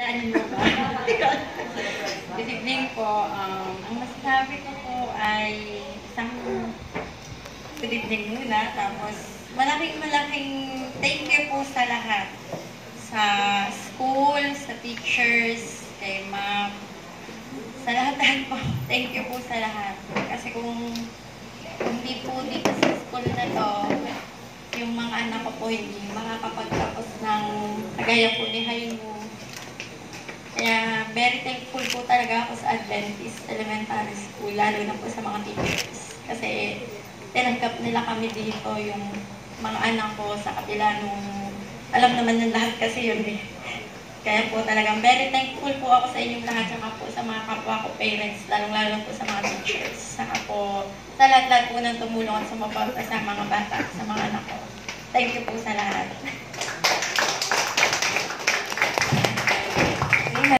Good evening po. Um, ang masasabi ko po ay isang good evening muna. Tapos malaking malaking thank you po sa lahat. Sa school, sa teachers, kay ma'am. Sa lahat po. Thank you po sa lahat. Kasi kung hindi po dito sa school na to, yung mga anak ko po hindi makakapagtapos ng kagaya po ni Haymo. Kaya very thankful po talaga ako sa Adventist Elementary School, lalo na po sa mga teachers. Kasi tinanggap nila kami dito, yung mga anak ko sa kabila nung, alam naman ng lahat kasi yun eh. Kaya po talagang very thankful po ako sa inyong lahat, saka po sa mga kapwa ko parents, lalong-lalo po sa mga teachers. Saka po sa lahat-lahat po ng tumulong at sumapag sa mga bata, sa mga anak ko. Thank you po sa lahat.